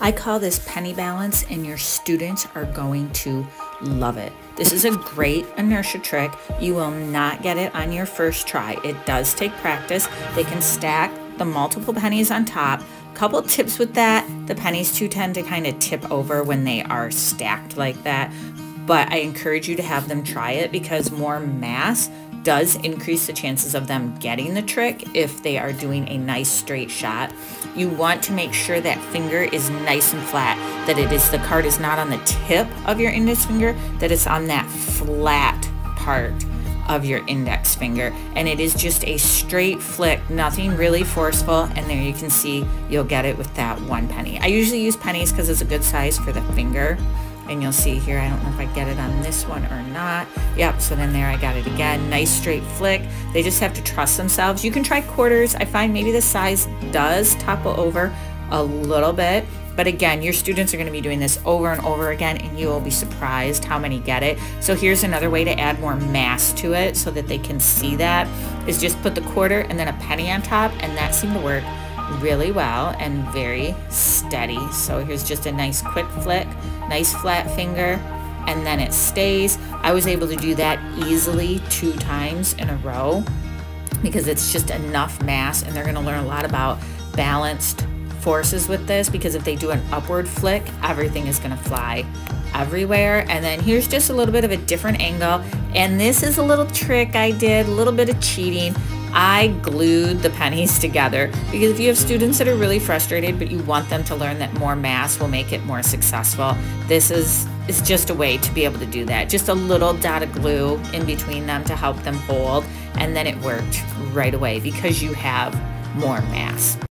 I call this penny balance and your students are going to love it. This is a great inertia trick. You will not get it on your first try. It does take practice. They can stack the multiple pennies on top. Couple tips with that, the pennies too tend to kind of tip over when they are stacked like that. But I encourage you to have them try it because more mass does increase the chances of them getting the trick if they are doing a nice straight shot. You want to make sure that finger is nice and flat, that it is the card is not on the tip of your index finger, that it's on that flat part of your index finger. And it is just a straight flick nothing really forceful and there you can see you'll get it with that one penny. I usually use pennies because it's a good size for the finger and you'll see here I don't know if I get it on this one or not. Yep so then there I got it again. Nice straight flick. They just have to trust themselves. You can try quarters. I find maybe the size does topple over a little bit. But again, your students are going to be doing this over and over again and you will be surprised how many get it. So here's another way to add more mass to it so that they can see that is just put the quarter and then a penny on top and that seemed to work really well and very steady. So here's just a nice quick flick, nice flat finger, and then it stays. I was able to do that easily two times in a row because it's just enough mass and they're gonna learn a lot about balanced forces with this because if they do an upward flick, everything is gonna fly everywhere. And then here's just a little bit of a different angle. And this is a little trick I did, a little bit of cheating. I glued the pennies together because if you have students that are really frustrated but you want them to learn that more mass will make it more successful, this is, is just a way to be able to do that. Just a little dot of glue in between them to help them hold and then it worked right away because you have more mass.